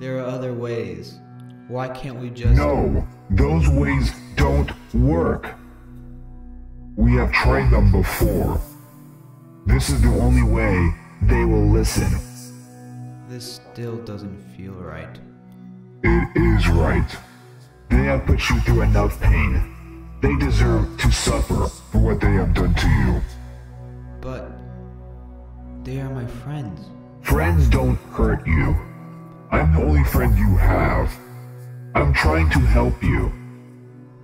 There are other ways. Why can't we just. No, those ways don't work. We have tried them before. This is the only way they will listen. This still doesn't feel right. It is right. They have put you through enough pain. They deserve to suffer for what they have done to you. But. They are my friends. Friends don't hurt you. I'm the only friend you have. I'm trying to help you.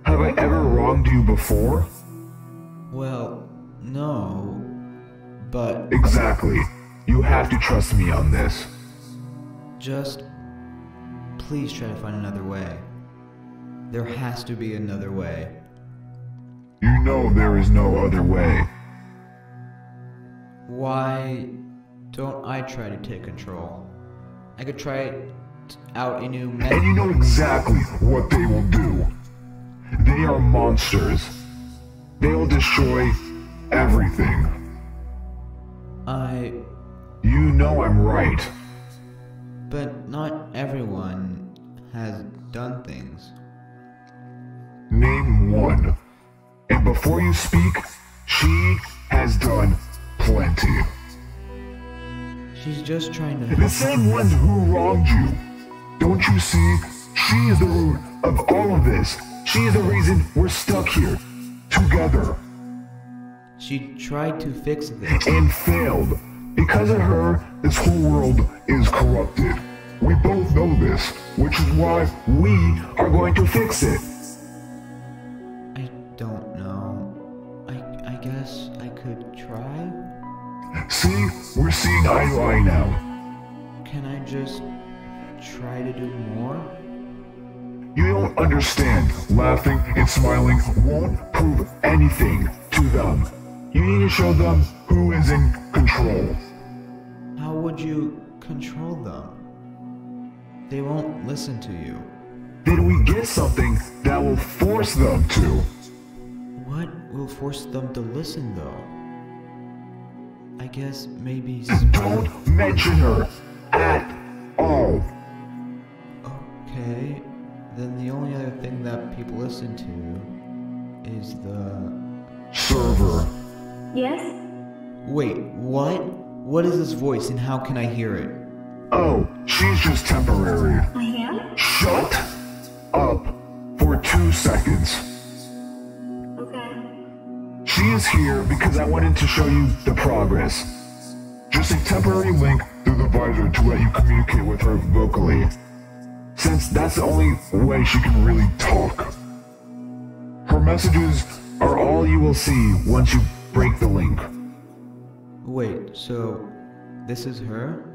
Have I ever wronged you before? Well, no. But Exactly. You have to trust me on this. just. Please try to find another way. There has to be another way. You know there is no other way. Why don't I try to take control? I could try out a new method. And you know exactly what they will do. They are monsters. They will destroy everything. I. You know I'm right. But not everyone has done things. Name one. And before you speak, she has done. She's just trying to The same ones who wronged you. Don't you see? She is the root of all of this. She is the reason we're stuck here. Together. She tried to fix this. And failed. Because of her, this whole world is corrupted. We both know this, which is why we are going to fix it. See? We're seeing eye to eye now. Can I just try to do more? You don't understand. Laughing and smiling won't prove anything to them. You need to show them who is in control. How would you control them? They won't listen to you. Then we get something that will force them to. What will force them to listen though? I guess maybe. Don't mention her at all. Okay, then the only other thing that people listen to is the. Server. Yes? Wait, what? What is this voice and how can I hear it? Oh, she's just temporary. I am? Shut up for two seconds. She is here because I wanted to show you the progress. Just a temporary link through the visor to let you communicate with her vocally. Since that's the only way she can really talk. Her messages are all you will see once you break the link. Wait, so this is her?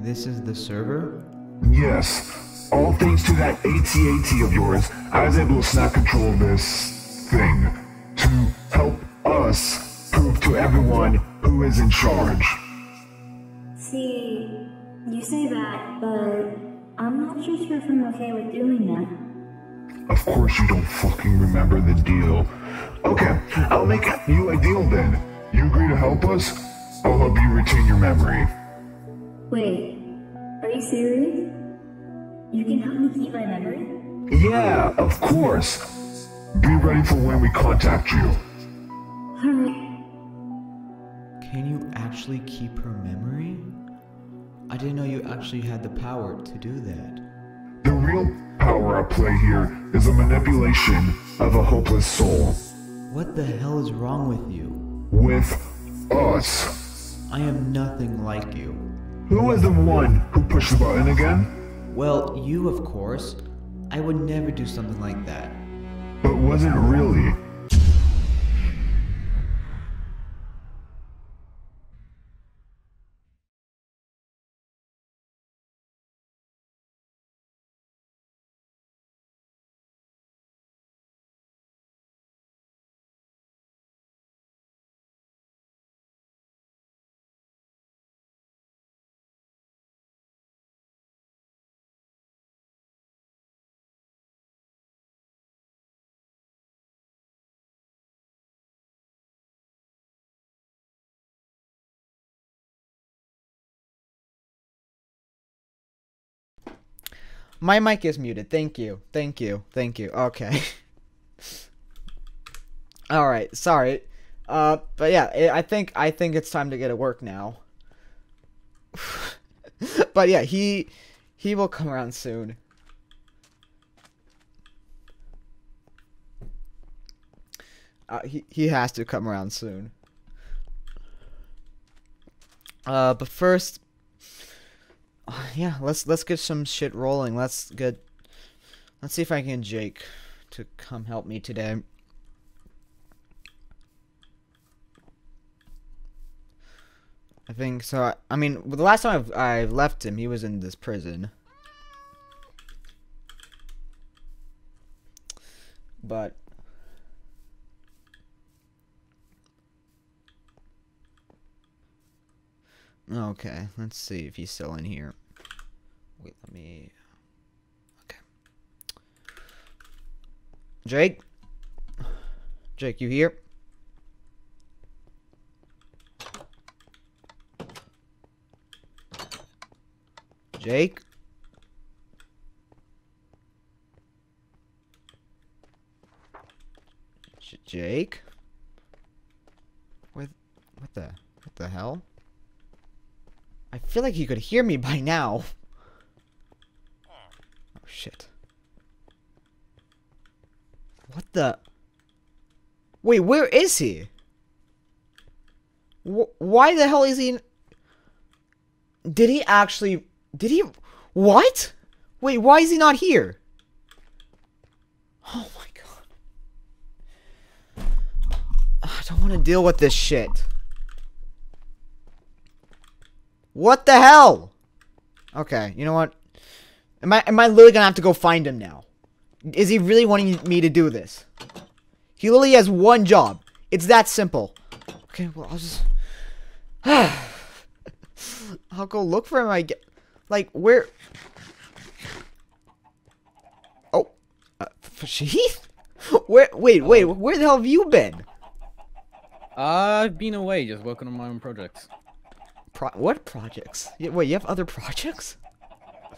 This is the server? Yes, all thanks to that AT-AT of yours, I was able to snap control of this thing to who is in charge. See, you say that, but I'm not sure if I'm okay with doing that. Of course you don't fucking remember the deal. Okay, I'll make you a deal then. You agree to help us? I'll help you retain your memory. Wait, are you serious? You can help me keep my memory? Yeah, of course. Be ready for when we contact you. Alright. Can you actually keep her memory? I didn't know you actually had the power to do that. The real power at play here is a manipulation of a hopeless soul. What the hell is wrong with you? With us. I am nothing like you. Who was the one who pushed the button again? Well, you, of course. I would never do something like that. But wasn't really. My mic is muted. Thank you. Thank you. Thank you. Okay. All right. Sorry. Uh, but yeah, I I think I think it's time to get to work now. but yeah, he he will come around soon. Uh, he he has to come around soon. Uh, but first, yeah, let's let's get some shit rolling. Let's get, let's see if I can Jake to come help me today. I think so. I, I mean, the last time I've, I left him, he was in this prison. But Okay, let's see if he's still in here. Wait, let me. Okay. Jake? Jake, you here? Jake? Jake? What, what the, what the hell? I feel like he could hear me by now. Shit. What the? Wait, where is he? Wh why the hell is he. Did he actually... Did he... What? Wait, why is he not here? Oh my god. I don't want to deal with this shit. What the hell? Okay, you know what? Am I am I literally gonna have to go find him now? Is he really wanting me to do this? He literally has one job. It's that simple. Okay, well I'll just I'll go look for him. I get like where? Oh, uh, Sheath? Where? Wait, wait. Where the hell have you been? I've been away just working on my own projects. Pro what projects? Yeah, wait, you have other projects?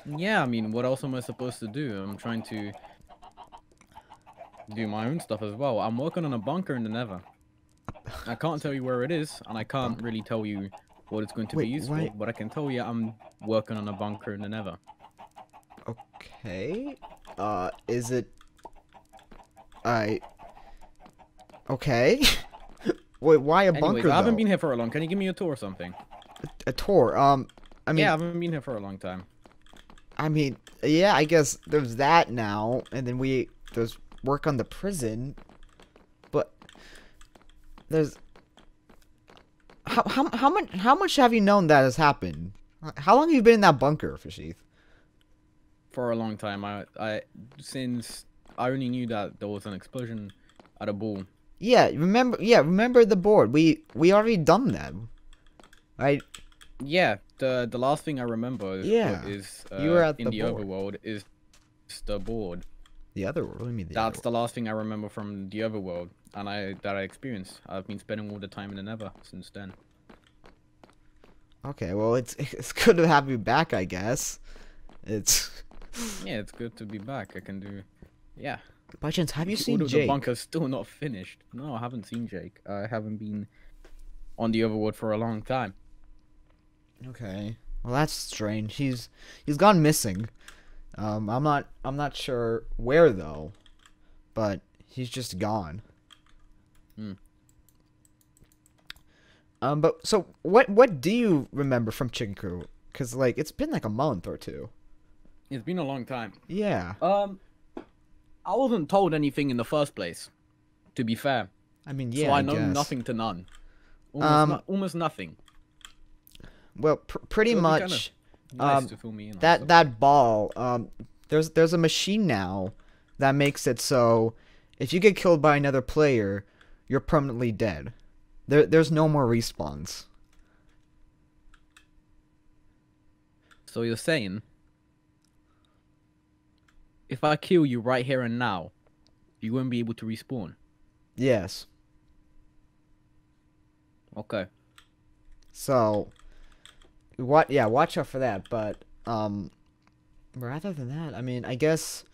Yeah, I mean, what else am I supposed to do? I'm trying to do my own stuff as well. I'm working on a bunker in the Nether. I can't tell you where it is, and I can't really tell you what it's going to Wait, be used why- for, but I can tell you I'm working on a bunker in the Nether. Okay. Uh, is it? I. Okay. Wait, why a Anyways, bunker I haven't though? been here for a long. Can you give me a tour or something? a tour. Um, I mean, yeah, I haven't been here for a long time. I mean, yeah, I guess there's that now, and then we there's work on the prison, but there's how how how much how much have you known that has happened? How long have you been in that bunker, Fesheath? For a long time. I, I, since I only knew that there was an explosion at a ball. Yeah, remember? Yeah, remember the board? We we already done that, right? Yeah, the the last thing I remember is, Yeah, is uh, you were at in the the, overworld is the board. The other world. What do you mean the That's other the last thing I remember from the overworld, and I that I experienced. I've been spending all the time in the Nether since then. Okay, well, it's it's good to have you back, I guess. It's Yeah, it's good to be back. I can do. Yeah. by chance, have you seen Although the Jake? bunker's still not finished. No, I haven't seen Jake. I haven't been on the overworld for a long time. Okay. Well, that's strange. He's he's gone missing. Um, I'm not I'm not sure where though, but he's just gone. Hmm. Um, but so what what do you remember from Chicken Crew? Cause like it's been like a month or two. It's been a long time. Yeah. Um, I wasn't told anything in the first place. To be fair, I mean, yeah. so I know guess. nothing to none. Almost, Um, no- almost nothing. Well, pr- pretty much. Nice um, to fill me in. that that ball um there's there's a machine now that makes it so if you get killed by another player you're permanently dead there there's no more respawns So you're saying, if I kill you right here and now, you won't be able to respawn. yes Okay. so what yeah watch out for that but um rather than that, I mean, I guess,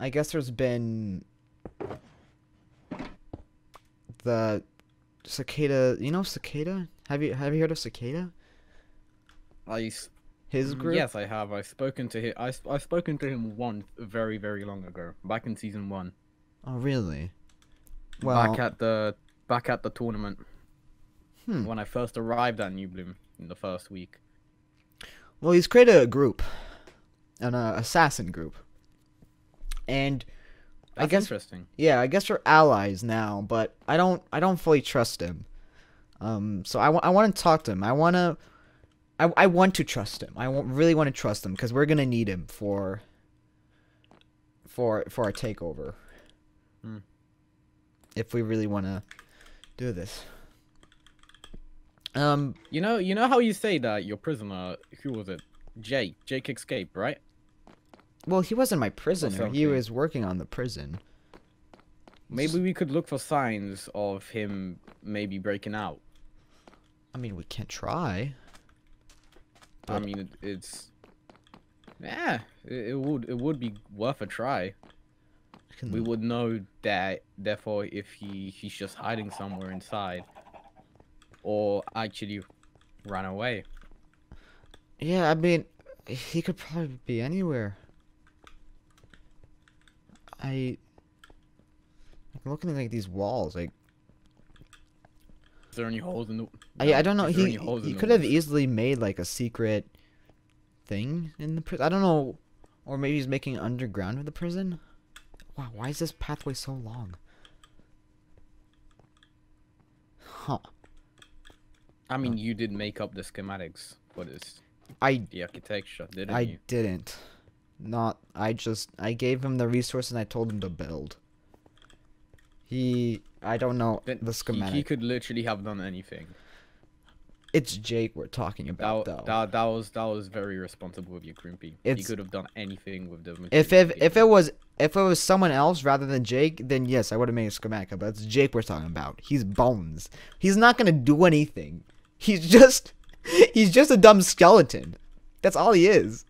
I guess there's been the cicada. You know cicada? Have you have you heard of cicada? I His Mm, group. Yes, I have. I've spoken to him. I, I've spoken to him once, very, very long ago, back in season one. Oh really? Well, back at the back at the tournament Hmm. when I first arrived at New Bloom in the first week. well, he's created a group, an uh, assassin group, and I guess interesting. yeah, I guess we're allies now, but I don't I don't fully trust him. Um, so I, I want to talk to him. I want to I, I want to trust him. I really want to trust him because we're gonna need him for for for our takeover. Hmm. If we really want to do this. Um. You know, you know how you say that your prisoner, who was it? Jake. Jake escaped, right? Well, he wasn't my prisoner. He was working on the prison. Maybe we could look for signs of him maybe breaking out. I mean, we can try. I mean, it, it's yeah, it, it would it would be worth a try. We would know that, therefore, if he he's just hiding somewhere inside, or actually ran away. Yeah, I mean, he could probably be anywhere. I. I'm looking at like these walls, like Is there any holes in the? I, I don't know. He he could have easily made like a secret thing in the prison. I don't know, or maybe he's making underground with the prison. Wow, why is this pathway so long? Huh. I mean, uh, you did make up the schematics for this, I the architecture, didn't I you? didn't. Not. I just. I gave him the resource and I told him to build. He. I don't know Then the he- schematic. He, could literally have done anything. It's Jake we're talking about, That, though. that, that was that was very responsible of you, Crimpy. He could have done anything with the. if if if it was if it was someone else rather than Jake, then yes, I would have made a schematic. But it's Jake we're talking about. He's bones. He's not gonna do anything. He's just he's just a dumb skeleton. That's all he is.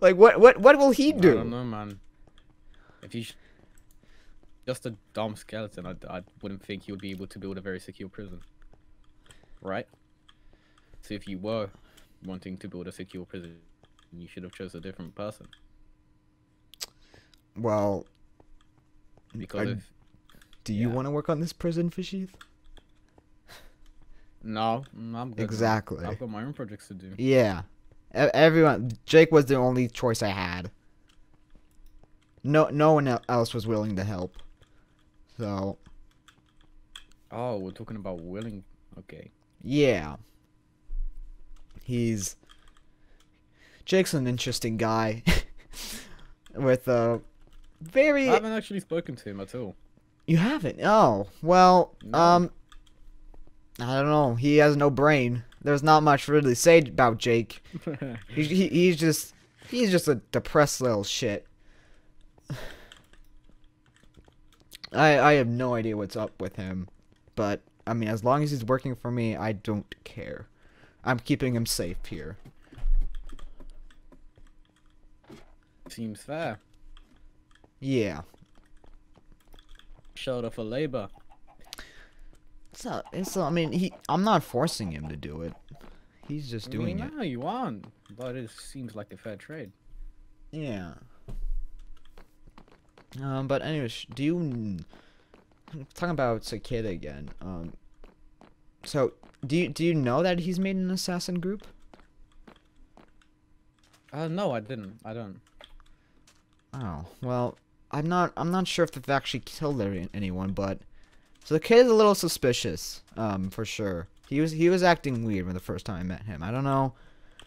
like what what what will he do? I don't know, man. If he's just a dumb skeleton, I, I wouldn't think he would be able to build a very secure prison. Right? So if you were wanting to build a secure prison, you should have chose a different person. Well, Because I- if do you Yeah. want to work on this prison, Fesheath? No, mm, I'm good. Exactly. I've got my own projects to do. Yeah. Everyone Jake was the only choice I had. No no one else was willing to help. So, Oh, we're talking about willing. Okay. yeah. He's Jake's an interesting guy with a very I haven't actually spoken to him at all. You haven't? Oh, well, No. um I don't know. He has no brain. There's not much really to say about Jake. He, he, he's just he's just a depressed little shit. I I have no idea what's up with him, but I mean, as long as he's working for me, I don't care. I'm keeping him safe here. Seems fair. Yeah. Shoulder for labor. Not. It's. I mean, he. I'm not forcing him to do it. He's just I doing mean, it. No, you aren't. But it seems like a fair trade. Yeah. Um, but anyways, do you talking about Cicada again? Um, so do you do you know that he's made an assassin group? Uh, no, I didn't. I don't. Oh well, I'm not I'm not sure if they've actually killed anyone, but so the kid is a little suspicious. Um, for sure. He was he was acting weird when the first time I met him. I don't know.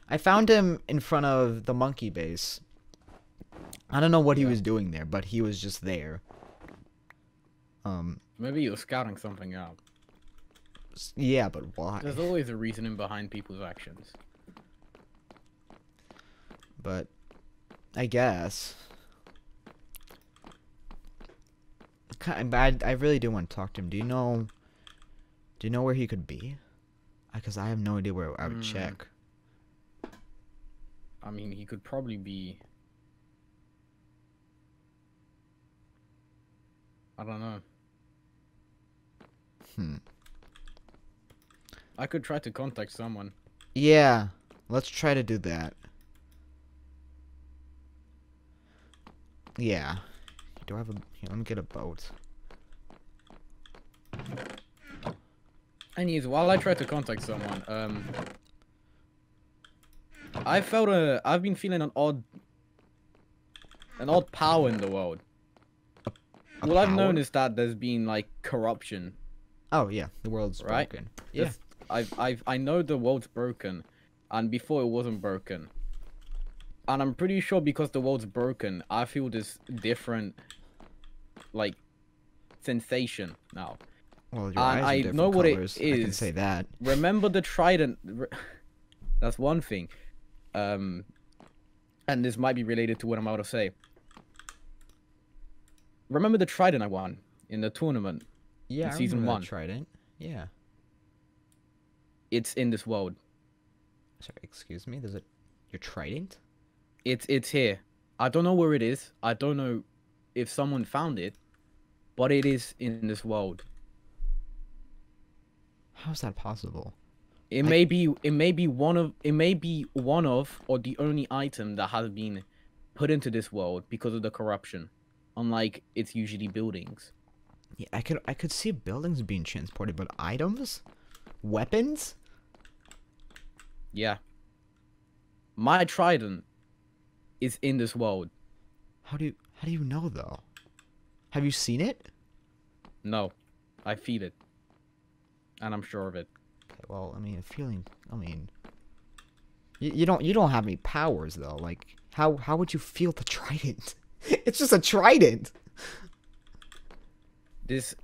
I found him in front of the monkey base. I don't know what he Yeah. was doing there, but he was just there. Um, Maybe he was scouting something out. yeah, but why? There's always a reasoning behind people's actions. But I guess. Ki- But I, I really do want to talk to him. Do you know? Do you know where he could be? Because I have no idea where I would Hmm. check. I mean, he could probably be. I don't know. Hmm. I could try to contact someone. Yeah, let's try to do that. Yeah. Do I have a? Here, let me get a boat. Anyways, while I try to contact someone, um, I felt a. I've been feeling an odd, an odd power in the world. A All I've known is that there's been like corruption. Oh yeah, the world's Right? broken. Yeah. I've, I've, I know the world's broken, and before it wasn't broken. And I'm pretty sure because the world's broken, I feel this different, like, sensation now. Well, your And eyes are I know what it colors. I can say that. remember the trident that's one thing um and this might be related to what i'm about to say remember the trident i won in the tournament Yeah, I season one. Trident. Yeah. it's in this world Sorry, excuse me. There's a your trident. It's it's here i don't know where it is i don't know if someone found it but it is in this world How's that possible? it may be it may be one of it may be one of or the only item that has been put into this world because of the corruption unlike it's usually buildings Yeah, I could I could see buildings being transported, but items, weapons. Yeah. My trident is in this world. How do you how do you know though? Have you seen it? No, I feel it. And I'm sure of it. Okay, well, I mean, a feeling. I mean, you, you don't you don't have any powers though. Like, how how would you feel the trident? it's just a trident. This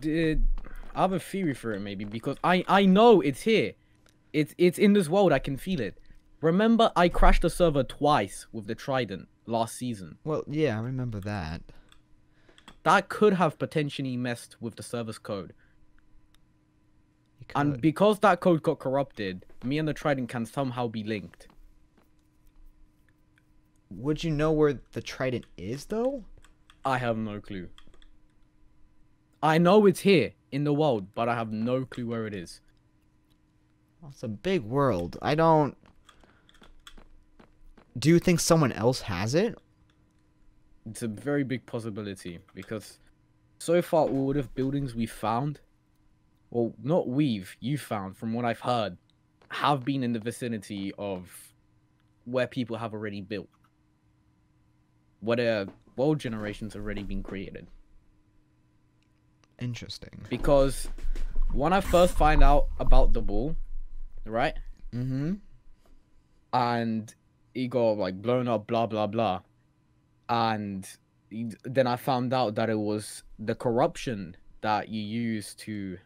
did I have a theory for it maybe because I I know it's here. It's it's in this world. I can feel it. Remember I crashed the server twice with the trident last season. Well, yeah, I remember that. That could have potentially messed with the server's code. And because that code got corrupted, me and the trident can somehow be linked. would you know where the trident is though? I have no clue. I know it's here in the world, but I have no clue where it is. Well, it's a big world. I don't. Do you think someone else has it? It's a very big possibility because so far all the buildings we've found, well, not we've, you found from what I've heard, have been in the vicinity of where people have already built. Where world generations already been created. Interesting. Because when I first find out about the ball, right? Mm-hmm. and he got like blown up, blah blah blah, and he- then I found out that it was the corruption that you used to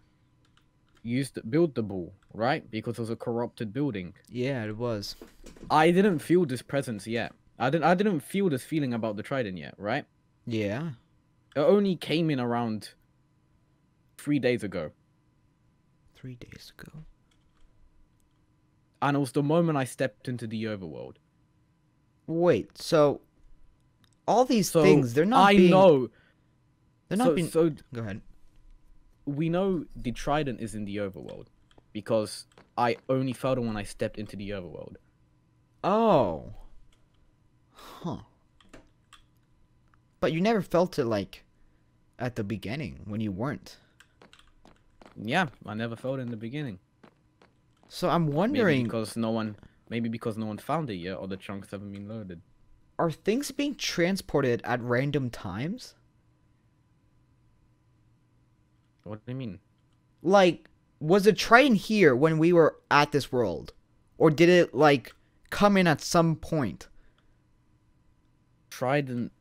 use to build the ball, right? Because it was a corrupted building. Yeah, it was. I didn't feel this presence yet. I didn't. I didn't feel this feeling about the trident yet, right? Yeah. It only came in around three days ago, Three days ago. and it was the moment I stepped into the overworld. Wait, so all these So things they're not I being know. they're not so, being so Go ahead. we know the trident is in the overworld because I only felt it when I stepped into the overworld. Oh. Huh. But you never felt it like at the beginning when you weren't. Yeah, I never felt it in the beginning. So I'm Maybe wondering because no one, maybe because no one found it yet, or the chunks haven't been loaded. are things being transported at random times? What do you mean? Like was the trident here when we were at this world? Or did it like come in at some point? Trident?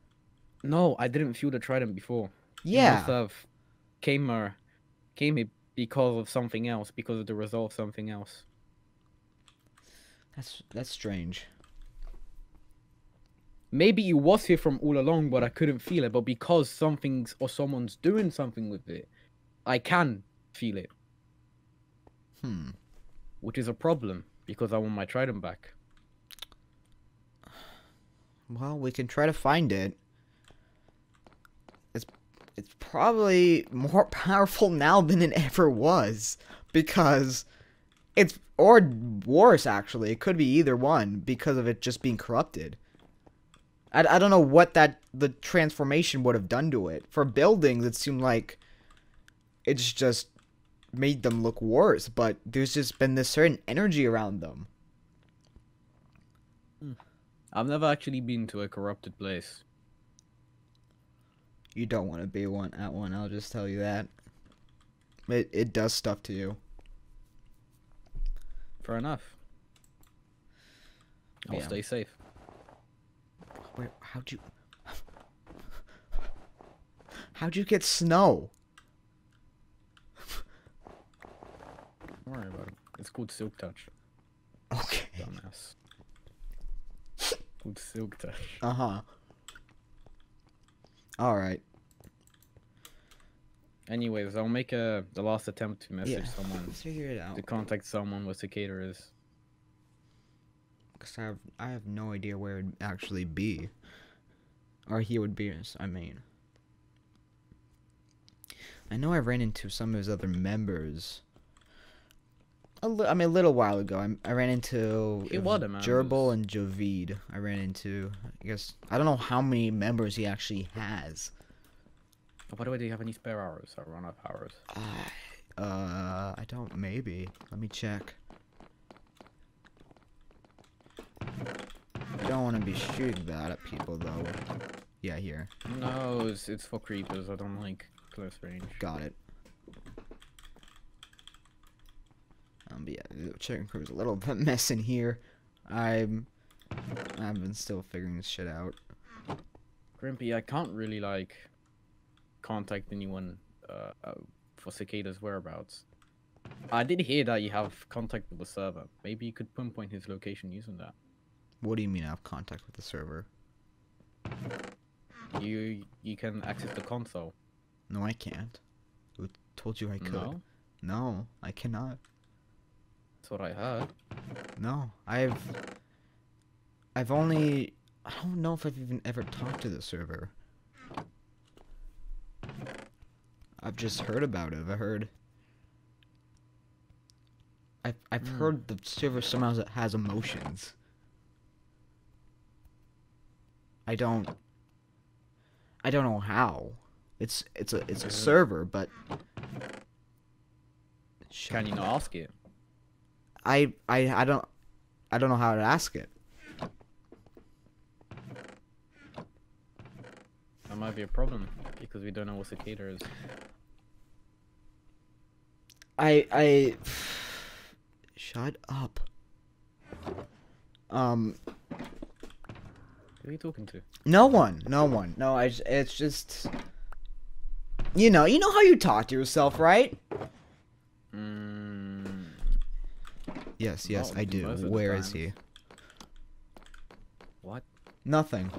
No, I didn't feel the trident before. It Yeah. must have came uh, came because of something else, because of the result of something else. That's that's strange. Maybe it was here from all along, but I couldn't feel it. But because something's or someone's doing something with it, I can feel it. Hmm. which is a problem because I want my trident back. Well, we can try to find it. It's it's probably more powerful now than it ever was because it's or worse actually. It could be either one because of it just being corrupted. I, I don't know what that the transformation would have done to it. For buildings, it seemed like it's just made them look worse, but there's just been this certain energy around them. Hmm. I've never actually been to a corrupted place. You don't want to be one at one. I'll just tell you that. It it does stuff to you. Fair enough. I'll Yeah. stay safe. Where? How'd you? How'd you get snow? Don't worry about it. It's called Silk Touch. Okay. Dumbass. called Silk Touch. Uh huh. All right. Anyways, I'll make a the last attempt to message Yeah. someone Let's figure it out. to contact someone with Cicada is. Cause I have I have no idea where it'd actually be, or he would be. I mean, I know I ran into some of his other members. A li- I mean, a little while ago, I, I ran into He it was? Gewbil and Javid. I ran into. I guess I don't know how many members he actually has. Oh, by the way, do you have any spare arrows? I run out of arrows. I, uh, I don't. Maybe. Let me check. I don't want to be shooting that at people though. Yeah, here. No, it's, it's for creepers. I don't like close range. Got it. Um, but yeah, the chicken crew's a little bit mess in here. I'm, I've been still figuring this shit out. Crimpy, I can't really like contact anyone uh, uh, for Cicada's whereabouts. I did hear that you have contact with the server. Maybe you could pinpoint his location using that. What do you mean I have contact with the server? You you can access the console. No, I can't. Who told you I could? No, No, I cannot. that's what I heard. No, I've, I've only, I don't know if I've even ever talked to the server. I've just heard about it. I heard. I've I've Hmm. heard the server somehow has emotions. I don't. I don't know how. It's it's a it's a server, but. Can you not ask it? I I I don't I don't know how to ask it. That might be a problem because we don't know what Cicada is. I I shut up. Um Who are you talking to? no one, no one. No, I it's just you know, you know how you talk to yourself, right? Mm, Yes, yes, I do. most of the Where is he? what? Nothing.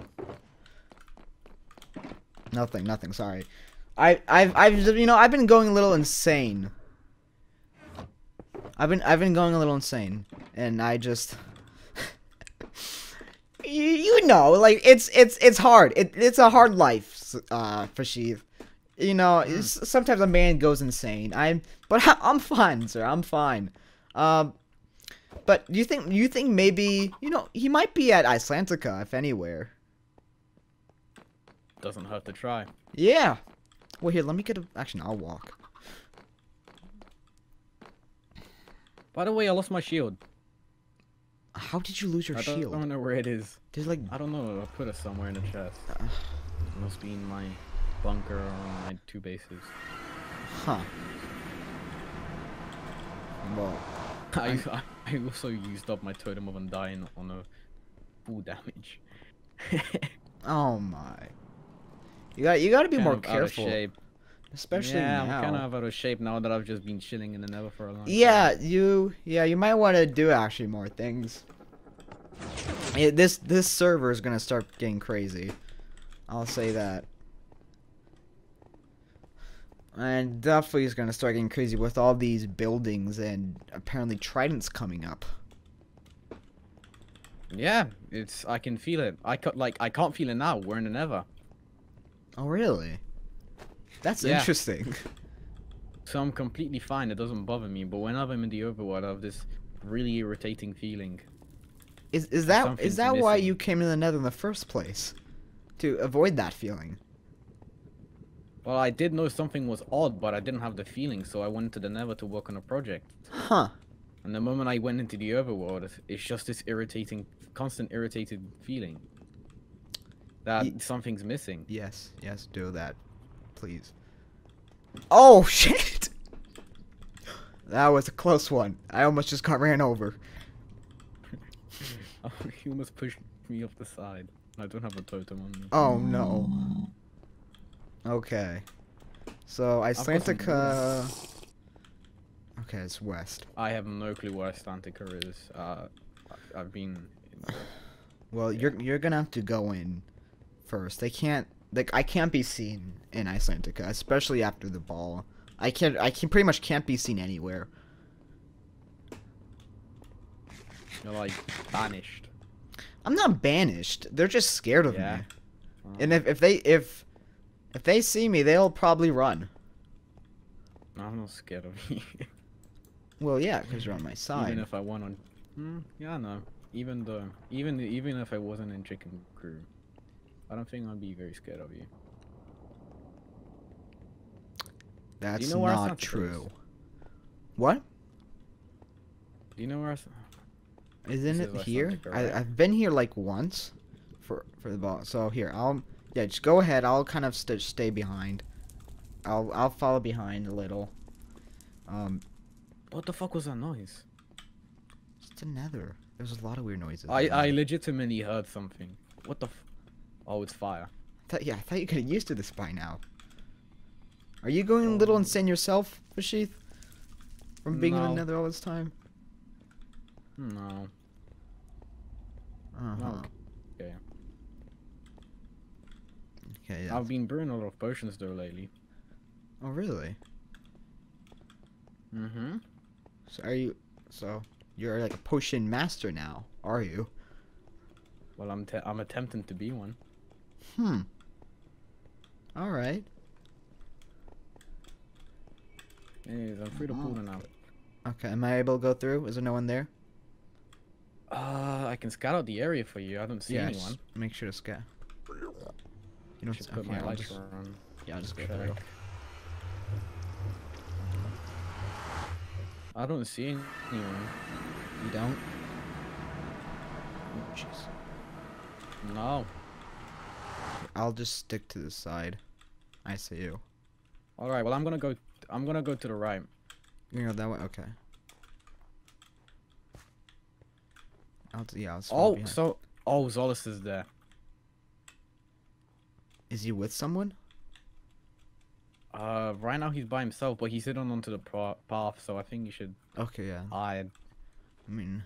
Nothing, nothing, sorry. I I've I've you know, I've been going a little insane. I've been I've been going a little insane and I just you, you know, like it's it's it's hard. It, it's a hard life uh for Sheath. You know, it's- sometimes a man goes insane. I'm but I'm fine, sir. I'm fine. Um but you think you think maybe you know he might be at Icelantica if anywhere. Doesn't hurt to try. Yeah. Well, here, let me get a. Actually, no, I'll walk. By the way, I lost my shield. How did you lose your shield? I don't, know where it is. There's like. I don't know. I put it somewhere in the chest. Uh. It must be in my bunker or my two bases. Huh. Well, I, I, I also used up my totem of undying on a full damage. oh my. You got you got to be Kind more of out of careful. Especially yeah, now. I'm kind of out of shape now that I've just been chilling in the Nether for a long Yeah, time. you yeah you might want to do actually more things. Yeah, this this server is gonna start getting crazy. I'll say that. And definitely is gonna start getting crazy with all these buildings and apparently tridents coming up. Yeah, it's I can feel it. I cut like I can't feel it now. We're in the Nether, Oh, really? That's Yeah. interesting. so I'm completely fine. It doesn't bother me. But whenever I'm in the overworld, I have this really irritating feeling. Is is that is that why you came to the Nether in the first place? To avoid that feeling. Well, I did know something was odd, but I didn't have the feeling, so I went to the Nether to work on a project. Huh. And the moment I went into the overworld, it's just this irritating, constant irritated feeling that Ye- something's missing. Yes, yes, do that. Please. Oh shit! That was a close one. I almost just got ran over. Oh, he almost pushed me off the side. I don't have a totem on me. Oh no. Okay. So Icelantica. Okay, it's west. I have no clue where Icelantica is. Uh, I've been. Well, you're you're gonna have to go in first. They can't like I can't be seen in Icelandica, especially after the ball. I can't. I can pretty much can't be seen anywhere. You're like banished. I'm not banished. They're just scared of Yeah. me. And if, if they if if they see me, they'll probably run. I'm not scared of you. Well, yeah, because you're on my side. even if I went on. Hmm, yeah, no. Even though, even even if I wasn't in Chicken Crew, I don't think I'd be very scared of you. That's know not true. What? Do you know where? I Isn't it here? I, I've been here like once, for for the ball. So here, I'll yeah, just go ahead. I'll kind of st- stay behind. I'll I'll follow behind a little. Um, What the fuck was that noise? it's a nether. There's a lot of weird noises. I I legitimately heard something. What the? Oh, it's fire. thought, yeah, I thought you could get used to this by now. Are you going a little Um, insane yourself, Fesheath? From being in the nether all this time? No. Uh-huh. Okay. Okay, yeah. I've been brewing a lot of potions though lately. Oh, really? Mm-hmm. So are you? So you're like a potion master now, are you? Well, I'm I'm attempting to be one. Hmm. All right. Anyways, I'm free to pull them out. Okay. Am I able to go through? Is there no one there? Uh, I can scout out the area for you. I don't see yeah. anyone. just Make sure to scan. You don't. Should put Okay. my lights just, on. yeah. I'll just go through. I don't see anyone. You don't. Oh, Jeez. No. I'll just stick to the side. I see you. All right. Well, I'm gonna go. I'm gonna go to the right. You know that way. Okay. I'll yeah. I'll Oh, behind. so oh, Zolas is there. is he with someone? Uh, right now he's by himself, but he's hidden onto the path, so I think you should Okay. Yeah. hide. I mean,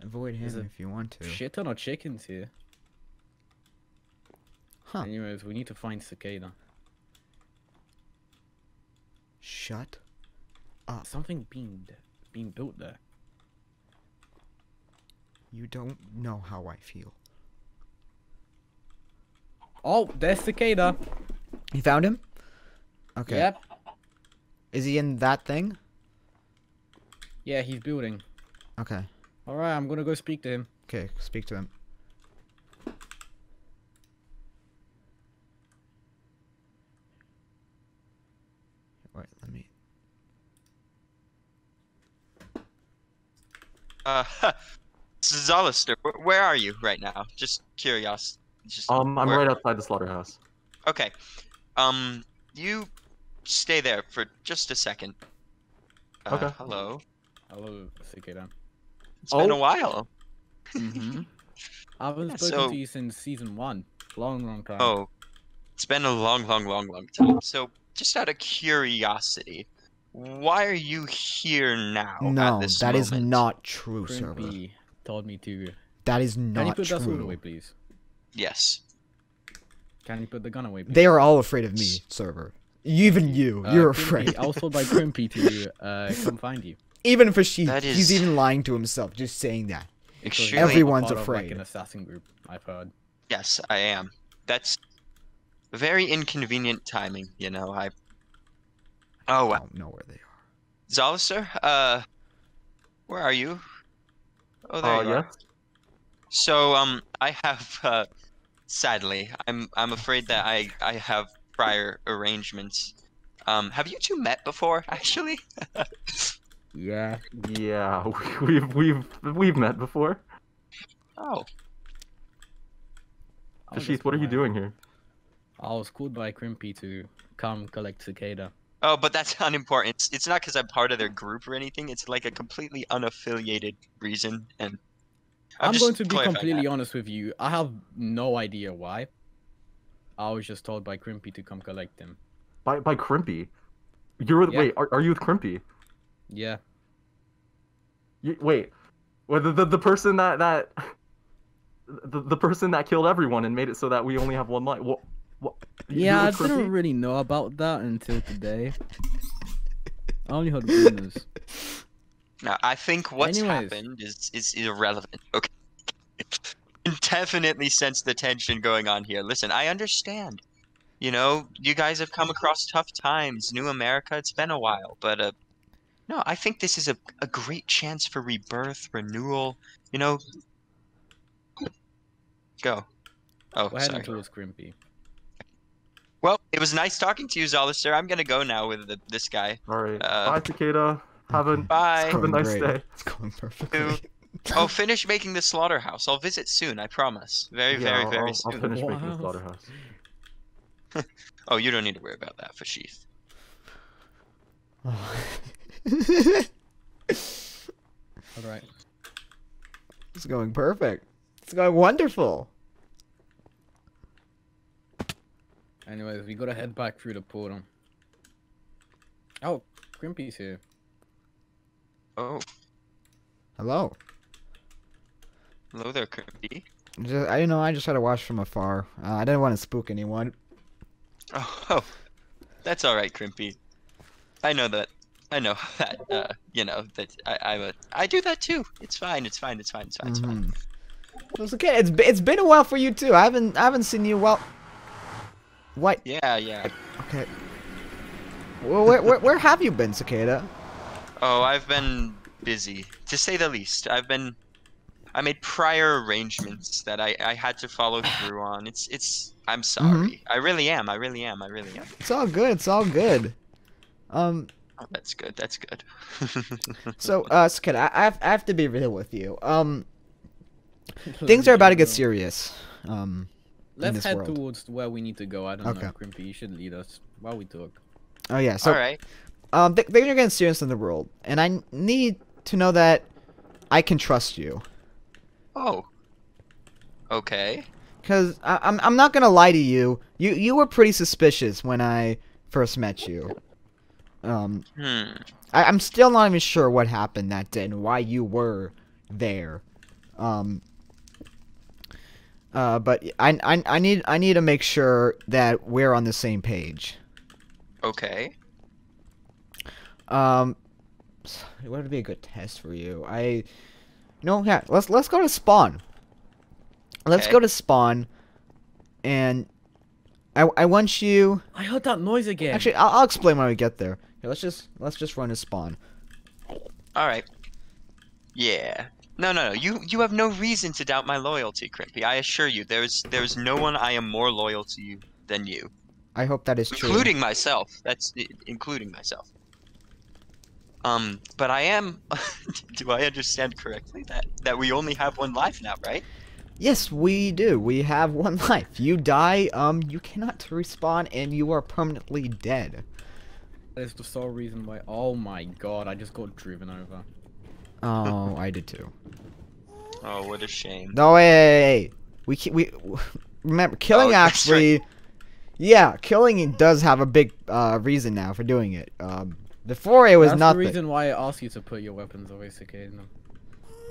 avoid him if you want to. Shit ton of chickens here. Huh. Anyways, we need to find cicada. Shut. Something being being built there. You don't know how I feel. Oh, there's cicada. You found him? Okay. Yep. Is he in that thing? Yeah, he's building. Okay. All right, I'm gonna go speak to him. Okay, speak to him. Wait, let me. Uh, Zolister, wh- where are you right now? Just curious. Just Um, I'm where- right outside the slaughterhouse. Okay. Um, you stay there for just a second. Uh, Okay. Hello. Hello, cicada. It's been a Oh. while. Mm-hmm. I haven't Yeah, spoken so- to you since season one. Long, long time. Oh, it's been a long, long, long, long time. So, just out of curiosity, why are you here now? no, at this that is moment? not true, server. Crimpy told me to. That is not Can you not put that sword away, please? Yes. Can you put the gun away, please? They are all afraid of me, server. Even you, Uh, you're Crimpy- afraid. I was told by Crimpy to uh, come find you. even for she, That he's even lying to himself, just saying that. Because Extremely. you're a Everyone's part of, like, an assassin group, I've heard. Yes, I am. That's very inconvenient timing, you know. I. Oh, I don't know where they are. Zalister, uh, where are you? Oh, there Uh, you are. So, um, I have, uh, sadly, I'm, I'm afraid that I, I have prior arrangements. Um, have you two met before, actually? Yeah. Yeah, we've we've we've met before. Oh, Ashis, what are you doing here? I was called by Crimpy to come collect Cicada. Oh, but that's unimportant. It's, it's not because I'm part of their group or anything. It's like a completely unaffiliated reason, and I'm, just going to be completely that. honest with you. I have no idea why. I was just told by Crimpy to come collect them. By by Crimpy. You're with Yeah. wait, are, are you with Crimpy? Yeah. You, wait. Well, the, the the person that that the, the person that killed everyone and made it so that we only have one life. What? What? Yeah, I didn't really know about that until today. I only heard rumors. Now, I think what's Anyways. happened is, is irrelevant. Okay. Definitely sense the tension going on here. Listen, I understand. You know, you guys have come across tough times. New America, it's been a while. But, uh, no, I think this is a, a great chance for rebirth, renewal. You know, go. Oh, We're heading sorry. towards Crimpy. Well, it was nice talking to you, Zolister. I'm gonna go now with the, this guy. All right. Uh, Bye, Cicada. Have a Bye. have a nice great. day. It's going perfectly. Oh, finish making the slaughterhouse. I'll visit soon. I promise. Very, Yeah, very, I'll, very I'll, soon. I'll finish making the slaughterhouse. Oh, you don't need to worry about that Fesheath. Alright. it's going perfect. It's going wonderful. Anyways, we gotta head back through the portal. Oh, Crimpy's here. Oh, Hello. hello there, Kirby. Just, I know. I just had to watch from afar. Uh, I didn't want to spook anyone. Oh, oh, that's all right, Crimpy. I know that. I know that. Uh, you know that I, I'm a. I do that too. It's fine. It's fine. It's fine. It's fine. It's fine. Mhm. It's okay. It's it's been a while for you too. I haven't I haven't seen you well. What? Yeah, yeah. Okay. Well, where, where where have you been, Cicada? Oh, I've been busy, to say the least. I've been. I made prior arrangements that I, I had to follow through on. It's it's. I'm sorry. I really am. I really am. I really am. It's all good. It's all good. Um. Oh, that's good. That's good. So, uh, Cicada, I, I have I have to be real with you. Um, things are about to get serious. Um. Let's head world. towards where we need to go. I don't Okay. know, Crimpy. You should lead us while we talk. Oh yeah. So, All right. um, th- things are getting serious in the world, and I need to know that I can trust you. Oh. Okay. Cause I- I'm I'm not gonna lie to you. You you were pretty suspicious when I first met you. Um, Hmm. I, I'm still not even sure what happened that day and why you were there. Um. Uh, but I, I I need I need to make sure that we're on the same page. Okay. Um, what would be a good test for you? I, no, yeah. Let's let's go to spawn. Let's Okay. go to spawn, and I I want you. I heard that noise again. Actually, I'll, I'll explain when we get there. Here, let's just let's just run to spawn. All right. Yeah. No, no, no. You you have no reason to doubt my loyalty, Crimpy. I assure you, there's there's no one I am more loyal to you than you, I hope that is true. including myself. That's including myself. Um, but I am. do I understand correctly that that we only have one life now, right? Yes, we do. We have one life. You die, um, you cannot respawn, and you are permanently dead. That's the sole reason why. Oh my god, I just got driven over. Oh, I did too. Oh, what a shame. No, wait, wait, wait. We ki- we remember killing Oh, that's right. actually. Yeah, killing does have a big uh, reason now for doing it. Um, before it was That's nothing. the reason why I asked you to put your weapons away, Cicada.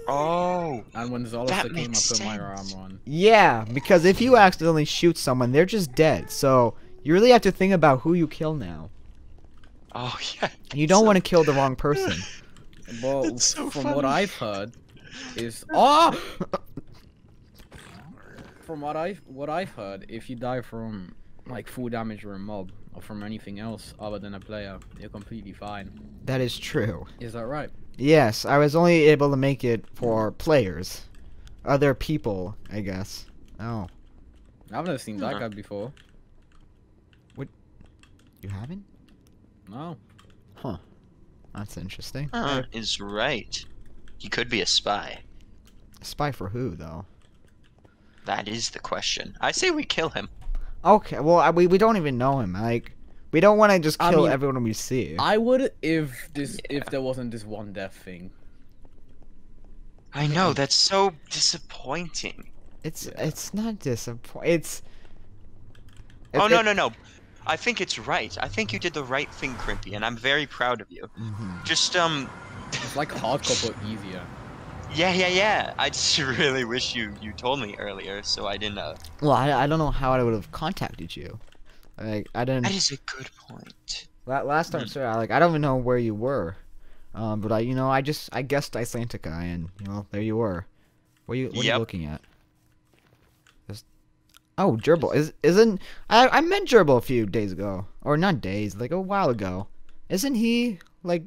Oh, And when That Zolista came, I makes put my sense. armor on. Yeah, because if you accidentally shoot someone, they're just dead. So you really have to think about who you kill now. oh yeah. You don't So- want to kill the wrong person. Well, That's so from funny. what I've heard, is oh. From what I what I've heard, if you die from like full damage or a mob or from anything else other than a player, you're completely fine. That is true. Is that right? Yes, I was only able to make it for players. Other people, I guess. Oh, I've never seen that guy before. What? You haven't? No. Huh. That's interesting. Huh, is right. He could be a spy. A spy for who, though? That is the question. I say we kill him. Okay, well, I, we, we don't even know him. Like, we don't want to just I kill mean, everyone we see. I would if this if there wasn't this one death thing. I know, that's so disappointing. It's Yeah. it's not disappointing. It's. oh, it- no, it- no, no. I think it's right. I think you did the right thing, Crimpy, and I'm very proud of you. Mhm. Just, um, It's like hardcore but easier. yeah, yeah, yeah. I just really wish you, you told me earlier, so I didn't, uh... Well, I, I don't know how I would have contacted you. Like, I didn't. That is a good point. La- last time, Hmm. sir, I, like I don't even know where you were, um, but I, you know, I just I guessed Icelantica, and you know, there you were. What are you What are you looking at? Just- oh, Gewbil is isn't I I met Gewbil a few days ago, or not days, like a while ago. Isn't he like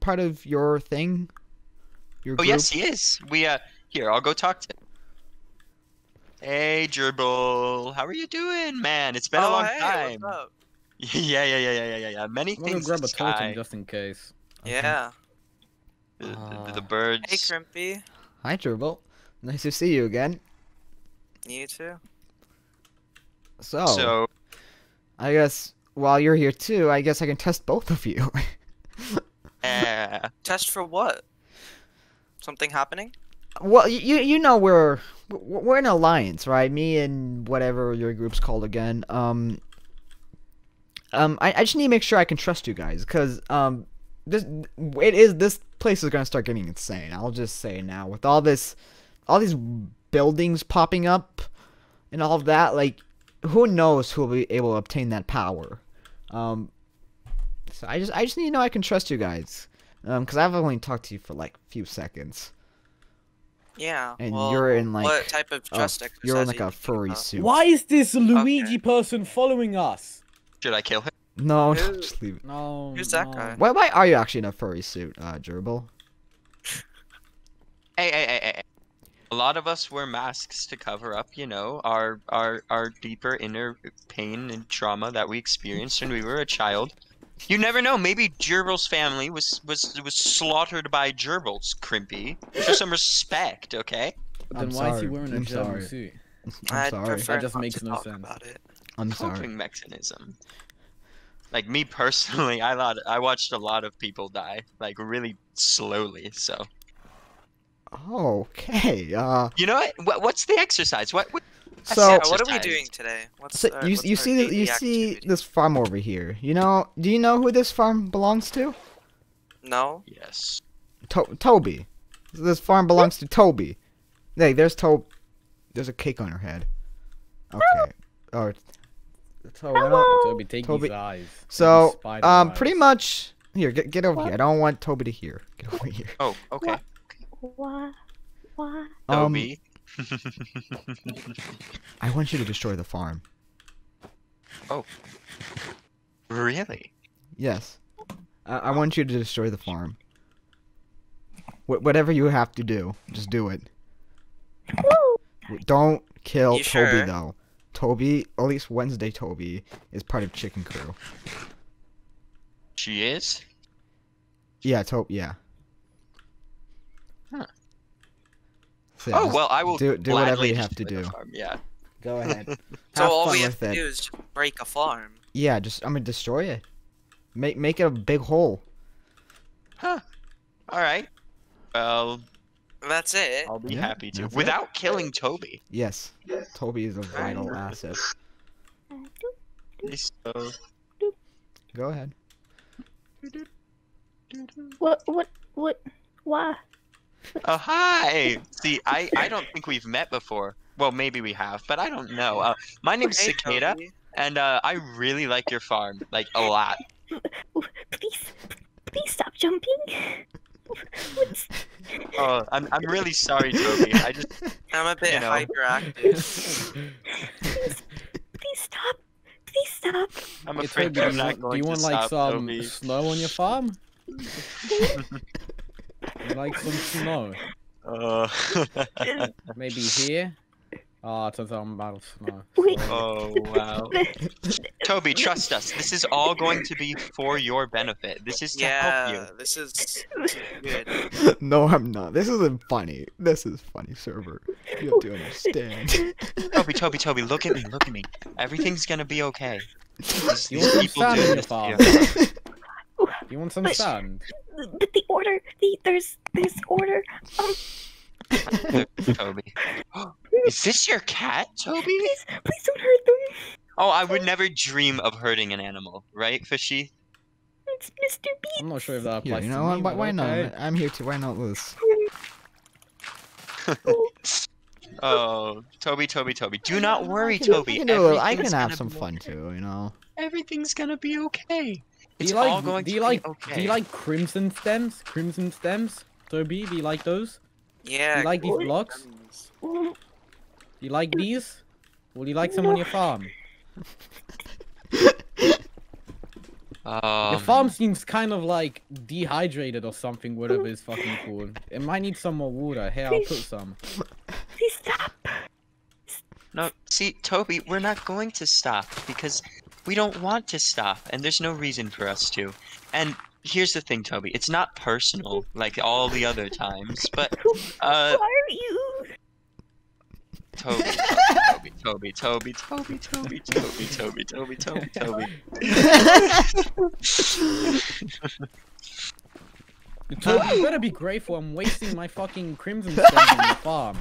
part of your thing? Your Oh, group? yes, he is. We, uh, here, I'll go talk to him. Hey, Gewbil. How are you doing, man? It's been a oh, long hey, time. what's up? yeah, yeah, yeah, yeah, yeah, yeah, yeah. Many I'm gonna things grab a the totem just in case. Yeah. The, the, Ah. the birds. Hey, Crimpy. Hi, Gewbil. Nice to see you again. You too. So, So, I guess while you're here too, I guess I can test both of you. uh, Test for what? Something happening? Well, you you know we're we're an alliance, right? Me and whatever your group's called again. Um, um, I, I just need to make sure I can trust you guys, cause um, this it is this place is gonna start getting insane. I'll just say now with all this, all these buildings popping up, and all of that. Like, who knows who will be able to obtain that power? Um, so I just I just need to know I can trust you guys. Um, cause I've only talked to you for like a few seconds. Yeah. And well, you're in, like, What type of trust exercise? you're in like a furry suit. Why is this Luigi person following us? should I kill him? No, no, just leave it. No. Who's that no. guy? Why, why are you actually in a furry suit, uh, Gewbil? Hey, hey, hey, hey, hey. A lot of us wear masks to cover up, you know, our our our deeper inner pain and trauma that we experienced when we were a child. You never know. Maybe Gewbil's family was was was slaughtered by Gerbils. Crimpy, show some respect, okay? Then I'm why is he wearing a I'm German suit? I'm I'd sorry. prefer That just not makes to no talk sense. about it. I'm sorry. Mechanism. Like me personally, I lot I watched a lot of people die, like really slowly. So Okay. Uh, you know what? what what's the exercise? What? what so, Yeah, what are we doing today? What's so our- you what's you see this, you daily see this farm over here. You know? Do you know who this farm belongs to? No. Yes. To- Toby. This farm belongs to Toby. Hey, there's To. There's a cake on her head. Okay. Oh. So, I Toby, take Toby- these eyes. So these um, eyes. pretty much. Here, get get over here. I don't want Toby to hear. Get over here. Oh, okay. Why? Why? Um, Toby. I want you to destroy the farm. Oh. Really? Yes. I, I want you to destroy the farm. Wh- whatever you have to do, just do it. W- Don't kill You Toby sure? though. Toby, at least Wednesday Toby, is part of Chicken Crew. She is? Yeah, Toby. Yeah. Huh. So, oh well, I will do do whatever you have to do. farm, Yeah. Go ahead. So have all fun we with have it. to do is just break a farm. Yeah, just I'm gonna destroy it. Make make it a big hole. Huh. All right. Well, That's it. I'll be Yeah, happy to that's it. without killing Toby. Yes. Toby is a vital asset. So, Go ahead. What? What? What? Why? Oh hi. See, I I don't think we've met before. Well, maybe we have, but I don't know. Uh, my name's Hey, Cicada, Toby. and uh, I really like your farm, like a lot. Please, please stop jumping. What's, Oh, I'm I'm really sorry, Toby. I just I'm a bit You know. hyperactive. please stop. Please stop. I'm afraid Toby, I'm do you not want, do you want like some Toby. snow on your farm? you like some snow? Uh, Maybe here? Ah, turns out I'm out of snow. Oh wow. Toby, trust us. This is all going to be for your benefit. This is to help yeah, you. this is good. no, I'm not. This isn't funny. This is funny, server. You have to understand. Toby, Toby, Toby, look at me, look at me. Everything's gonna be okay. These, You these want some people sand do this to farm? You. You want some But- sand? But the order, the there's there's order. Um, Toby. Is this your cat, Toby? please, please don't hurt them. Oh, I would never dream of hurting an animal, right, Fishy? It's Mr. Bean. I'm not sure if that Here, applies you to know what? me, Why, but why not? I'm here too. Why not Liz? Oh, Toby, Toby, Toby. Do not worry, Toby. I can, do a I can have some fun okay. too. You know. Everything's gonna be okay. Do It's you like all going do to you be like okay. do you like crimson stems? Crimson stems? Toby, do you like those? Yeah. Do you like these blocks? Do you like these? Would you like some on your farm? Um, Your farm seems kind of like dehydrated or something, whatever is fucking cool. It might need some more water. Here, I'll put some. Please stop. No, see, Toby, we're not going to stop because we don't want to stop, and there's no reason for us to. And here's the thing, Toby, it's not personal like all the other times, but uh, Why are you? Toby, Toby, Toby, Toby, Toby, Toby, Toby, Toby, Toby, Toby. Toby, you better be grateful I'm wasting my fucking crimson stem on your farm.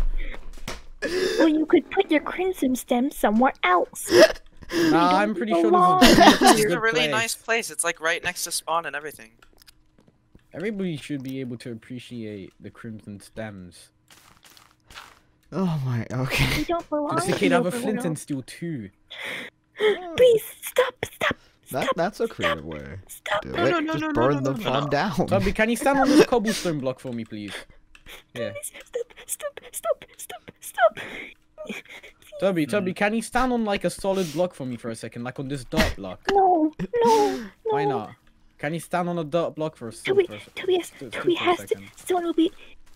Well, you could put your crimson stem somewhere else. Nah, I'm pretty sure this is, this is a a really place. nice place. It's like right next to spawn and everything. Everybody should be able to appreciate the crimson stems. Oh my. Okay. We don't belong This kid here, have a flint and steel too. Please stop, stop, That that's a creative way. stop. Do No, it. no, no, Just no, no, burn no, the no, no, farm no. down. Toby, can you stand on this cobblestone block for me, please? Yeah. Stop, stop, stop, stop, stop. Toby. Toby, can you stand on like a solid block for me for a second, like on this dirt block? No, no, no. Why not? Can you stand on a dirt block for a, Toby, for a se- Toby has, Just- Toby just for a has to. Someone will be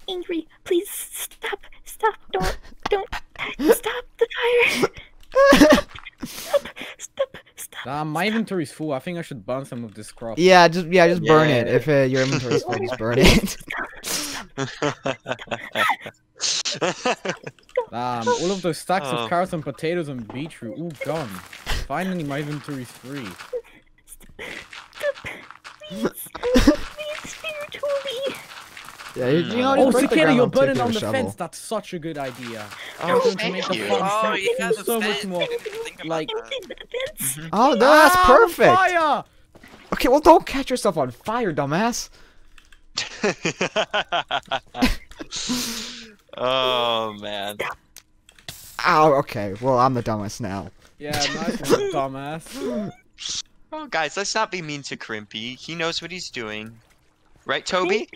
angry. Please stop, stop, don't, don't, stop the fire. Stop, stop, stop. Nah, my inventory's full. I think I should burn some of this crop. Yeah, just yeah, just burn it. Yeah. If uh, your is full, just burn it. Um, all of those stacks Oh. of carrots and potatoes and beetroot, all gone. Finally, my inventory is free. Please, please, spare Toby. Yeah, you, you know, Oh, just Cicada, you're burning on the a fence. That's such a good idea. Oh, going to thank make the you. Oh, so- you have a so much more. I didn't even think about Like- that. Into the fence. Oh, no, that's Ah, perfect. Fire! Okay, well, don't catch yourself on fire, dumbass. oh man. Ow. Okay, well, I'm the dumbass now. Yeah, nice one, dumbass. Oh, guys, let's not be mean to Crimpy. He knows what he's doing, right, Toby?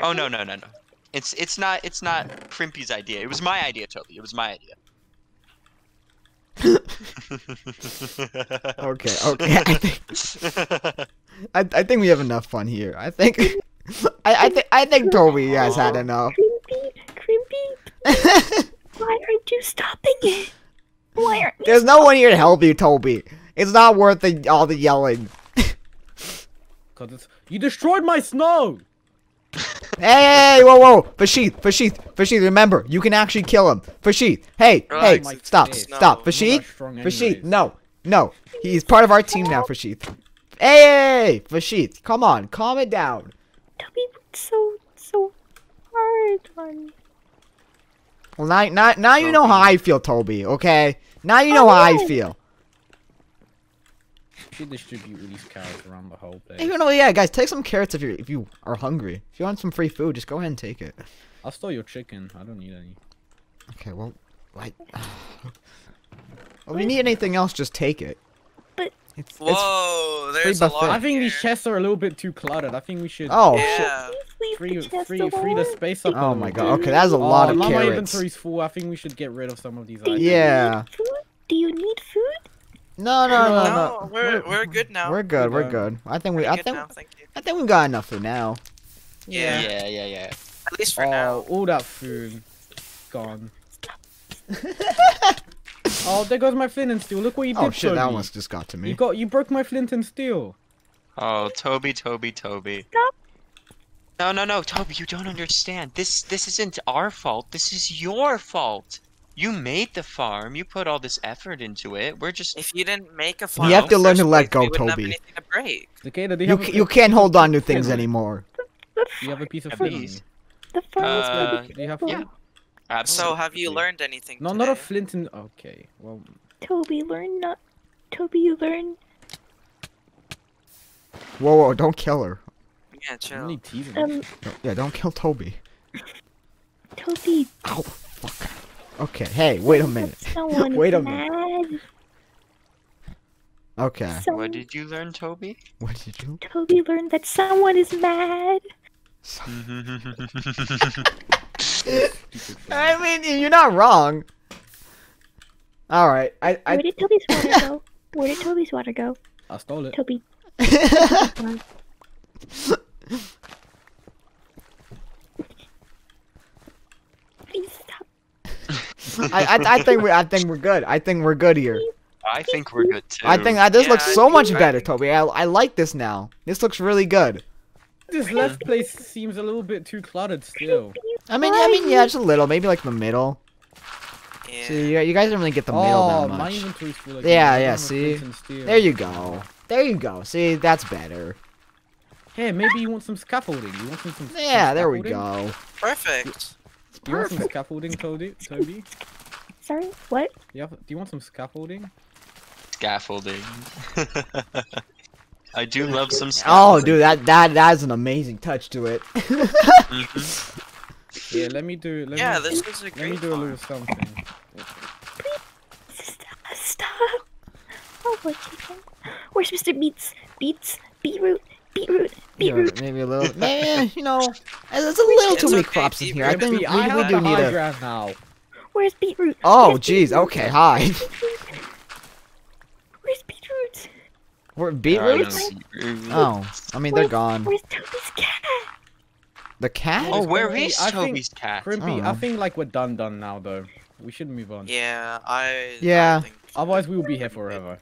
Oh no, no, no, no. It's it's not it's not Crimpy's idea. It was my idea, Toby. It was my idea. Okay, okay. I think I, I think we have enough fun here. I think I I think I think Toby has had enough. Crimpy, Crimpy, why aren't you stopping it? Why aren't you? There's no one here to help you, Toby. It's not worth the, all the yelling. Cause it's you destroyed my snow. Hey, whoa, whoa, Fesheath, Fesheath, Fesheath, remember, you can actually kill him. Fesheath, hey, hey, Relax, stop, it's stop, no, Fesheath, not strong Fesheath, anyways. no, no, he's part of our team now, Fesheath. Hey, Fesheath, come on, calm it down. Toby, it's so so hard on. Well, now, now, now you know how I feel, Toby, okay? Now you know oh, how I feel. Should distribute these carrots around the whole place. Even though, yeah, guys, take some carrots if you if you are hungry. If you want some free food, just go ahead and take it. I'll steal your chicken. I don't need any. Okay, well, like, well, if you need anything else, just take it. It's, it's Whoa, there's a lot. I think these chests are a little bit too cluttered. I think we should oh shit. Yeah. Please free leave the chest free free the space up. Oh my bit. god. Okay, that's a oh, lot oh, of now my inventory's full. I think we should get rid of some of these Do items. you Yeah. need food? Do you need food? No, no, no, no. No, we're we're good now. We're good. We're We're good. I think we. Pretty I think. now, thank you. I think we got enough for now. Yeah, Yeah, yeah, yeah. at least for Oh, now. all that food gone. oh, there goes my flint and steel. Look what you oh, did, Oh shit, that one's just got to me. You got you broke my flint and steel. Oh, Toby, Toby, Toby. Stop. No, no, no, Toby, you don't understand. This this isn't our fault. This is your fault. You made the farm. You put all this effort into it. We're just If you didn't make a farm, you have to learn to let go, we wouldn't have Toby. to break. Cicada, do you You have you can't hold on to things anymore. You have a piece of Yeah, flint? please. the farm is Uh, for Do you have people. yeah. So have you learned anything? No, today? not a flint and. Okay, well, Toby, learn not. Toby, you learn. Whoa, whoa! Don't kill her. Yeah, chill. only teasing. Um, Don't- Yeah, don't kill Toby. Toby. Ow! Fuck. Okay. Hey, wait a minute. Someone Wait is a minute. mad. Okay. Someone, What did you learn, Toby? What did you? Toby learned that someone is mad. I mean, you're not wrong. All right. I. I... Where did Toby's water go? Where did Toby's water go? I stole it. Toby. Please stop. I, I, I think we. I think we're good. I think we're good here. I think we're good too. I think uh, I, this looks Yeah, so I much think- better, Toby. I, I like this now. This looks really good. This left place seems a little bit too cluttered still. I mean, I mean, yeah, just a little, maybe like the middle. Yeah. See, you, you guys didn't really get the middle oh, that my much. inventory's full. Yeah, again. I yeah, don't see? flint and steel. There you go. There you go. See, that's better. Hey, maybe you want some scaffolding. You want some? some some Yeah, there we go. Perfect. Do you want some scaffolding, Toby? Toby? Sorry, what? Do you, have, do you want some scaffolding? scaffolding. I do love some scaffolding. Oh, dude, that that that's an amazing touch to it. Mhm. Yeah, let me do. Let Yeah, me, this was a Let me do a little something. Stop. Stop. Oh, boy, chicken. Where's Mr. Beets? Beets? Beetroot? Beetroot? Yeah, Beetroot? maybe a little. Maybe, you know, there's a little too many crops in here. I think we, we do need high a. ground now. Where's Beetroot? Oh, jeez. Okay, hi. Where's Beetroot? We're There are no beetroots. beetroots. Oh, I mean they're gone. Where's Toby's cat? The cat? Oh, where Crimpy, is I think- Toby's cat? Crimpy, Oh. I think like we're done done now though. We should move on. Yeah, I. Yeah. I think Otherwise we will be here forever.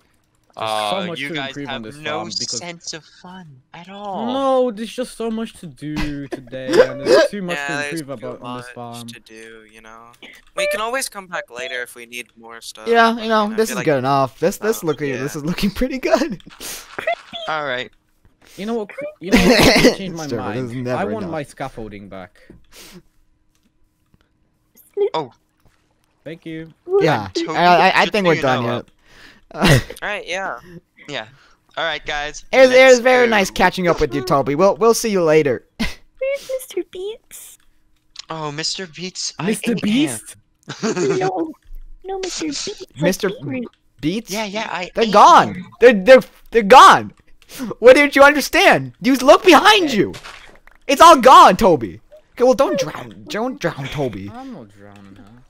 There's so Oh, much you to guys improve on have this no farm because sense of fun at all. no, there's just so much to do today, and there's too much yeah, to there's improve too about on this much farm. to do, you know. We can always come back later if we need more stuff. Yeah, you know, I this is like- good enough. This this Oh, looking yeah. this is looking pretty good. All right. You know what? cr- You know what? I changed my Sure, this is mind. I want enough. my scaffolding back. Oh. Thank you. Yeah, I I, I think we're you done know, here. Alright, yeah. Yeah. All right, guys. It was, it was very go. nice catching up with you, Toby. We'll we'll see you later. Where's Mr. Beets? Oh, Mr. Beats. Mr. ate. Beast. No. No, Mr. Beets. like Mr. Beetroot. Beats? yeah, yeah, I. They're gone. him. They're they're they're gone. What didn't you understand? You look behind you. It's all gone, Toby. Okay, well don't drown. Don't drown, Toby. I'm not drowning, huh?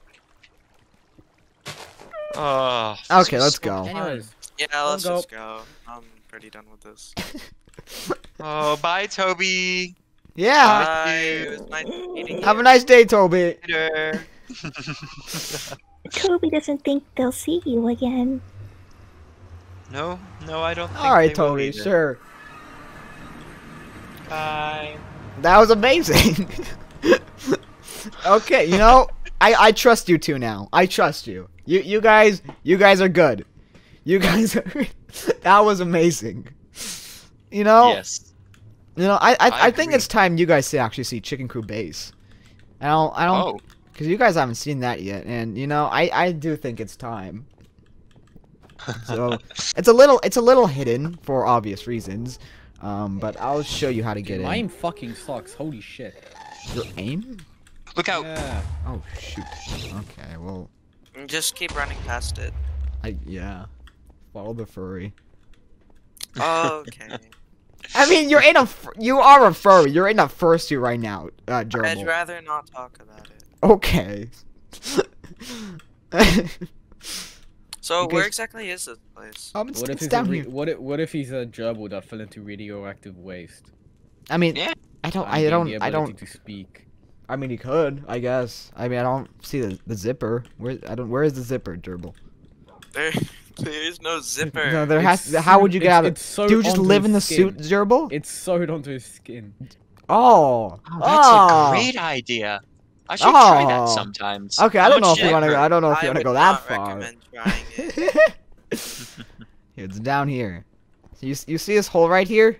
Oh. Okay, let's so go. fun. Anyways, Yeah, let's go. just go. I'm pretty done with this. Oh, bye, Toby. Yeah. Bye. It was nice meeting you. Have a nice day, Toby. Later. Toby doesn't think they'll see you again. no, no, I don't. Think All right, Toby. Sure. Bye. That was amazing. okay, you know, I I trust you two now. I trust you. You you guys you guys are good. You guys are. that was amazing. You know, Yes. you know, I I, I I, think it's time you guys to actually see Chicken Crew Base. I don't I don't Oh. because you guys haven't seen that yet, and you know I I do think it's time. So it's a little it's a little hidden for obvious reasons, um, but I'll show you how to get my in. aim fucking sucks. Holy shit. Your aim? Look out. Yeah. Oh shoot. Okay, well, Just keep running past it. I yeah. Follow the furry. Oh, okay. I mean, you're in a you are a furry. You're in a fursuit right now, uh, I'd rather not talk about it. Okay. So Because- where exactly is this place? um, it's, What if it's he's down a re- here. what if what if he's a gerbil that fell into radioactive waste? I mean, Yeah. I don't, and I gained don't, I don't. to speak. I mean, he could, I guess. I mean, I don't see the, the zipper. Where I don't. Where is the zipper, gerbil? There, there is no zipper. No, there has. It's How would you get it's- out of? it's sewed Do you just live in the skin. suit, gerbil? It's sewed onto his skin. Oh, Oh, that's oh. a great idea. I should try that Oh. sometimes. Okay, I don't know if you want to. I don't know if you want to go that far. it. it's down here. So you you see this hole right here?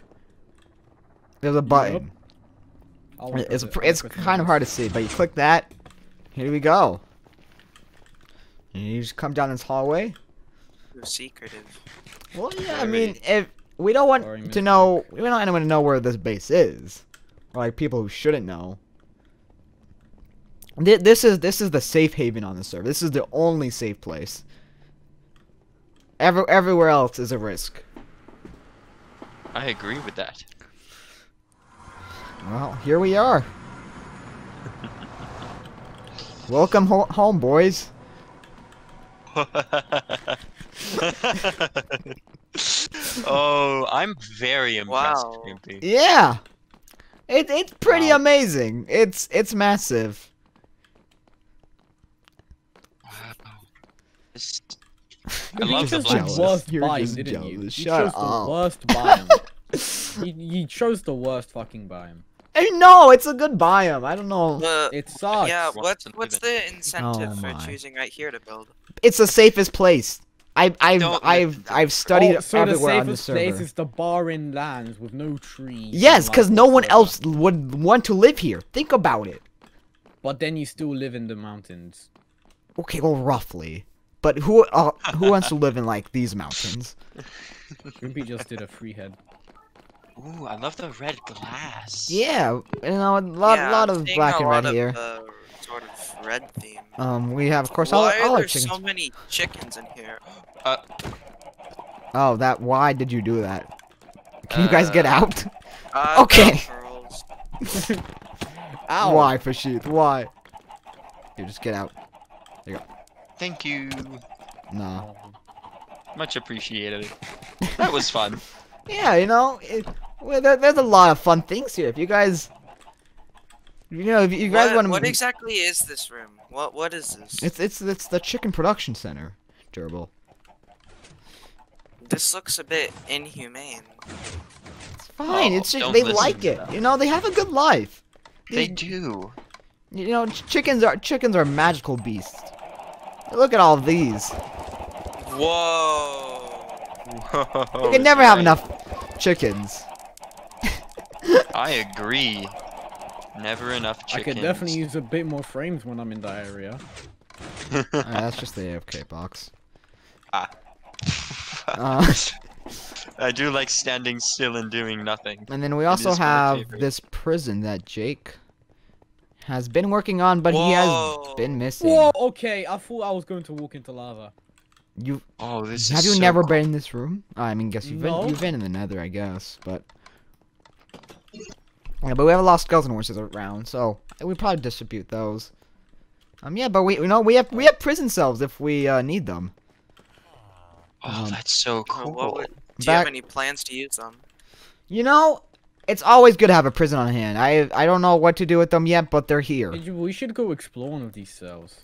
There's a button. I'll It's it, I'll it's press it kind of hard to see, but you click that. Here we go. And you just come down this hallway. Too secretive. Well, yeah, I Very- mean, if we don't want Boring to mystery. know, we don't want anyone to know where this base is, or like people who shouldn't know. Th- This is this is the safe haven on the server. This is the only safe place. Every, everywhere else is a risk. I agree with that. Well, here we are. Welcome ho- home, boys. oh, I'm very impressed, Wow. Crimpy. Yeah, it it's pretty Wow. amazing. It's it's massive. This- I love you the chose black the worst You're biome, didn't you? jealous. You Shut chose up. the worst biome. you, you chose the worst fucking biome. Hey, no, it's a good biome. I don't know. The, It sucks. yeah, What's what's the what's limit? the incentive Oh for choosing right here to build? It's the safest place. I, I've Don't I've I've studied Oh, so the everywhere on the safest place is the barren lands with no trees. Yes, because no one else would want to live here. Think about it. But then you still live in the mountains. Okay, well, roughly. But who uh, who wants to live in like these mountains? Grumpy just did a free head. Ooh, I love the red glass. Yeah, you know, a lot yeah, lot I'm of seeing black a and lot red of here. the sort of red theme. Um, we have of course all, Why all are our there chickens. so many chickens in here? Uh. Oh, that. Why did you do that? Can you guys get Uh, out? Uh, Okay. girls. Ow! Why, Fesheath? Why? You just get out. There you go. Thank you. No. Much appreciated. That was fun. Yeah, you know, it, well, there, there's a lot of fun things here. If you guys, you know, if you guys want to, what exactly is this room? What what is this? it's it's it's the chicken production center, Gewbil. This looks a bit inhumane. It's fine. Oh, it's just they like it. them. You know, they have a good life. They These- do. You know, ch- chickens are chickens are magical beasts. Look at all of these. Whoa. You can never have enough chickens. I agree. Never enough I could definitely use a bit more frames when I'm in that area. Alright, that's just the AFK box. Ah. Uh, I do like standing still and doing nothing. and then we also have this prison that Jake has been working on, but he has been missing. Whoa, okay, I thought I was going to walk into lava. You Oh, this have is you so never cool. been in this room? I mean, guess you've No. been you've been in the Nether, I guess, but yeah, but we have a lot of skeleton horses around, so we probably distribute those. Um, yeah, but we you know we have we have prison cells if we uh, need them. Oh, Um, that's so cool. what would, do you Back- have any plans to use them? You know, it's always good to have a prison on hand. I I don't know what to do with them yet, but they're here. We should go explore one of these cells.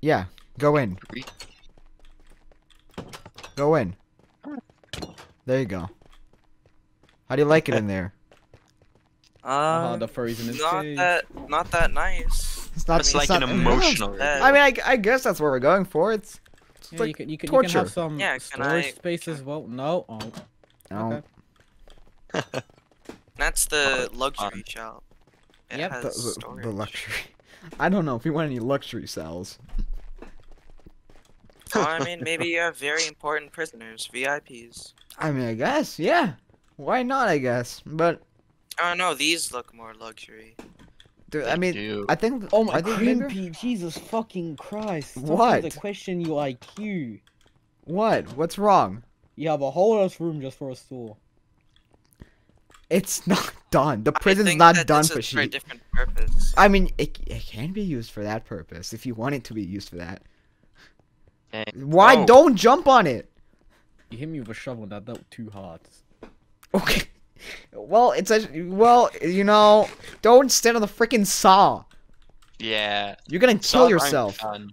Yeah, go in. Go in. There you go. How do you like it in there? Ah, Uh, the furries in his not cage. that, not that nice. It's not. That's it's like not, an emotional. I mean, I, I guess that's what we're going for. It's, it's Yeah, like you can, you can, you can have some Yeah, can storage I- space as well. No, oh, oh, okay. That's the Oh, luxury shop. It Yep. has the, the, the luxury. I don't know if you want any luxury cells. Well, I mean, maybe you have very important prisoners, VIPs. I mean, I guess, yeah. Why not? I guess, but I don't know. These look more luxury. dude, I mean, do. I think. Oh my I bigger- Jesus fucking Christ. Stop What? with The question your IQ. What? What's wrong? You have a whole ass room just for a store. It's not done. The I prison's think not that done this for is for a different purpose. I mean, it, it can be used for that purpose if you want it to be used for that. Why oh. don't jump on it? You hit me with a shovel that dealt two hearts. Okay. Well, it's a well, you know, don't stand on the freaking saw. Yeah. You're gonna kill Saws yourself. fun.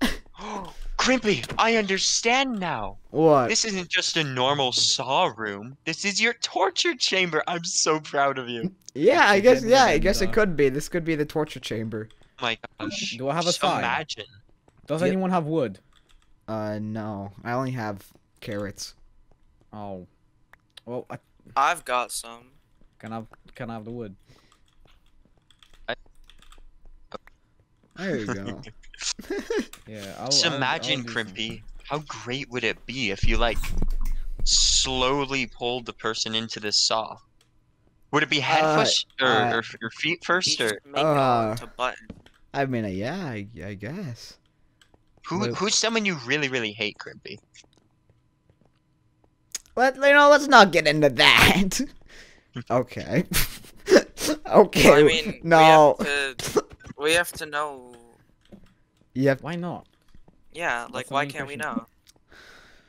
Crimpy, I understand now. What? This isn't just a normal saw room. This is your torture chamber. I'm so proud of you. Yeah, I guess. Yeah, I guess it could be. This could be the torture chamber. Oh my gosh. Do I have a Just sign? Imagine. Does Yep. anyone have wood? Uh, no, I only have carrots. Oh. Well, I I've got some. can I have, can I have the wood? There you go. Yeah. I'll, Just I'll- I'll imagine, do. Crimpy. How great would it be if you like slowly pulled the person into the saw? Would it be head Uh, first or, uh, or, or feet first or just make Uh, all button. I mean, uh, yeah, I, I guess. who well- who's someone you really really hate, Crimpy? Let you know. Let's not get into that. okay. okay. Well, I mean, no. we have to, we have to know. Yeah. Why not? Yeah, like the why can't we know?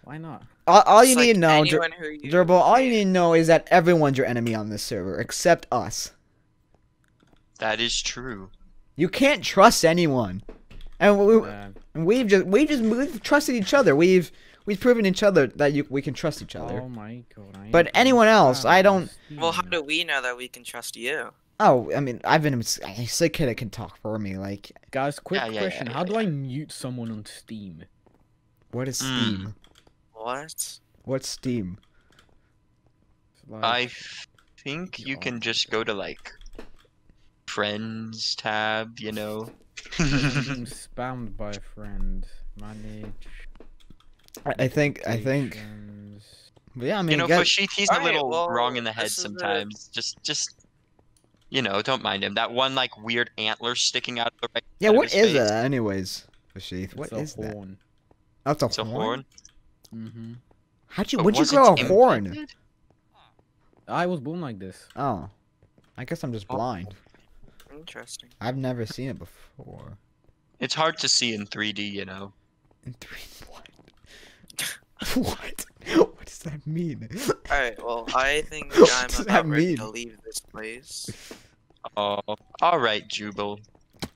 Why not? all, all you It's need to know, Ger- anyone you Gerbil. All you need to know is that everyone's your enemy on this server except us. That is true. You can't trust anyone, and we, Man. and we've just we just we've trusted each other. We've we've proven each other that you we can trust each other. Oh my god. I But anyone else, I don't- Well, how do we know that we can trust you? Oh, I mean, I've been a sick kid that can talk for me. Like, Guys, quick Yeah, yeah, yeah, question. yeah, How do I mute someone on Steam? what is Mm. Steam? What? What's Steam? Like- I think you can just go to like friends tab, you know. Being spammed by a friend. Manage. I, I think I think notifications. yeah. I mean, you know, get- Fesheath, he's a Alright, little well, wrong in the head this is a- sometimes. Just, just, you know, don't mind him. That one like weird antler sticking out of the right. yeah. what is of What his face, that, anyways? Sheath, What is It's a is that? horn. That's a It's a horn. horn. Mm-hmm. How'd you? But When'd you was grow it a horn? I was born like this. Oh, I guess I'm just Oh. blind. Interesting. I've never seen it before. It's hard to see in 3D, you know. In three what? what? What does that mean? Alright, well, I think What I'm about that ready to leave this place. Oh, all right, Jubal,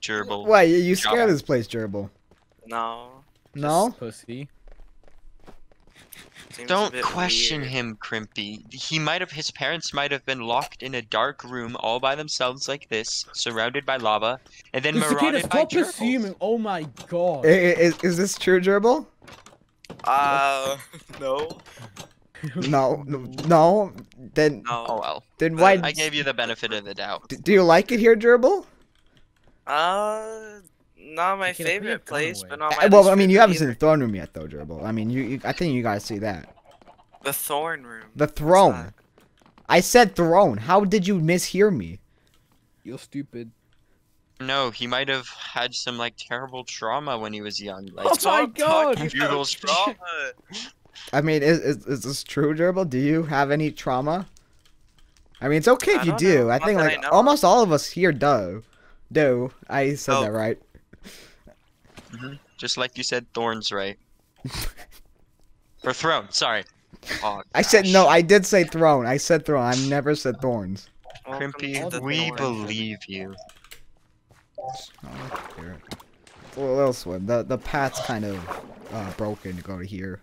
Gewbil. Why you, you scared this place, Gewbil? No. No. Pussy. Seems Don't question weird. him, Crimpy. He might have, his parents might have been locked in a dark room all by themselves like this, surrounded by lava, and then The cicada, marauded by stop gerbils. assuming. Oh my god. I- i- Is, is this true, Gewbil? Uh, no. No, no, no. Then, No. Oh well, then why? I gave you the benefit of the doubt. d- Do you like it here, Gewbil? Uh, not my Take it, put your favorite place, but not Uh, my well, I mean, you haven't seen the throne room yet, though, Gewbil. I mean, you, you. I think you guys see that. The Thorn Room. The throne. I said throne. How did you mishear me? You're stupid. No, he might have had some like terrible trauma when he was young. Like, Oh my god. talking trauma. I mean, is, is, is this true, Gewbil? Do you have any trauma? I mean, it's okay if I you don't know. I think that I like know. almost all of us here do. Do I said Oh. that right? Mhm. just like you said, thorns, right? or throne. Sorry. Oh, I said no. I did say throne. I said throne. I never said thorns. Crimpy, we Thorn. believe you. Oh, here. Well, little swim. The the path's kind of uh, broken to go to here.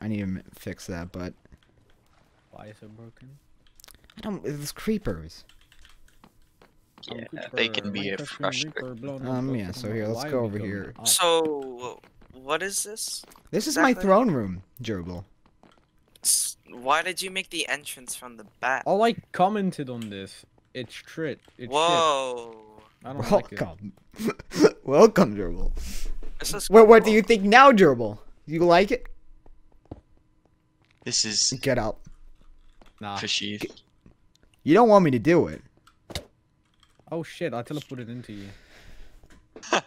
I need to fix that, but Why is it broken? I don't. It's creepers. Yeah, I'm they can be a Minecraft frustrating. Blown Um, yeah, so here, let's go over here. up. So, what is this? This is my throne room, Gewbil. Why did you make the entrance from the back? Oh, I commented on this. It's shit. It's Whoa. shit. I don't like it. Welcome. Welcome, Gewbil. This is What what do you think now, Gewbil? You like it? This is Get out. Nah. Fesheath. You don't want me to do it. Oh shit! I teleported into you.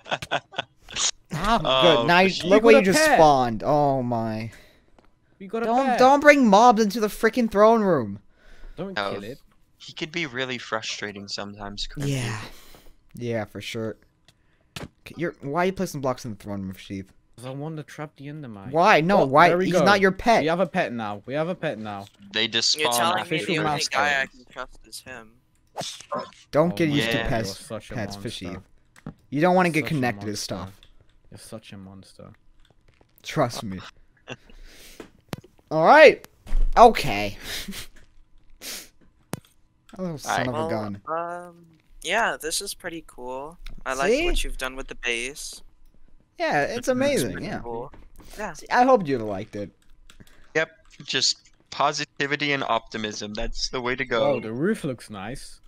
Ah, Oh, good. Now you, Fesheath. look You where you just pet. spawned. Oh my. We got a Don't pet. don't bring mobs into the freaking throne room. Don't No. kill it. He could be really frustrating sometimes. Crimpy. Yeah. Yeah, for sure. K- You're why are you placing blocks in the throne room, Sheath? 'Cause I want to trap the Enderman. Why? No, Well, why? He's go. not your pet. We have a pet now. We have a pet now. They just You're telling me after the only guy I can trust is him. Don't Oh get my used to pets, you're such a pets. Fishy. You don't want to get connected to monster. stuff. You're such a monster. Trust me. All right. Okay. oh, son of a Well, gun. um, yeah, this is pretty cool. I like what you've done with the base. Yeah, it's amazing. Yeah. cool. Yeah. See, I hope you'd have liked it. Yep, just positivity and optimism. That's the way to go. Oh, the roof looks nice.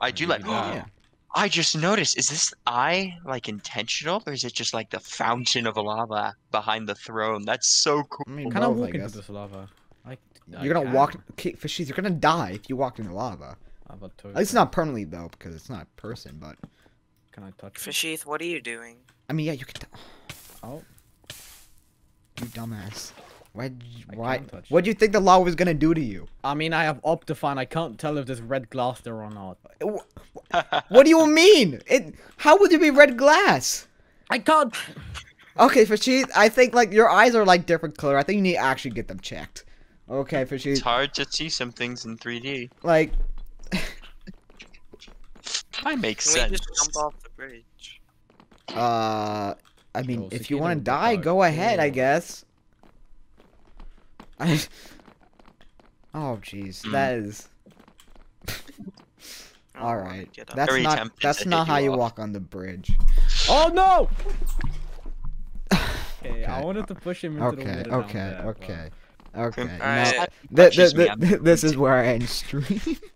I do like. you that. Yeah. I just noticed. Is this eye like intentional, or is it just like the fountain of lava behind the throne? That's so cool. I mean, Can I both, walk into guess. this lava? I, I You're gonna can. walk, okay, fishies. You're gonna die if you walk in the lava. How about At least tofu? not permanently though, because it's not a person. But Can I touch it? Fesheath, what are you doing? I mean, yeah, you can. Oh, You dumbass. Why? Why? What do you think the law was gonna do to you? I mean, I have Optifine. I can't tell if there's red glass there or not. What do you mean? It? How would it be red glass? I can't. Okay, Fesheath, I think like your eyes are like different color. I think you need to actually get them checked. Okay, It's hard to see some things in 3D. like That makes Can we sense. just jump off the bridge? uh, I mean, Yo, if you want to die, go ahead, I guess. I. Oh, jeez, Hmm. that is. I don't All wanna right. get up. That's Very not. That's not hit how you you off. walk on the bridge. Oh no! Okay, I wanted to push him into the Okay. water down Okay. but- Okay. Okay. Crimp- No, th- th- th- this is where I end stream.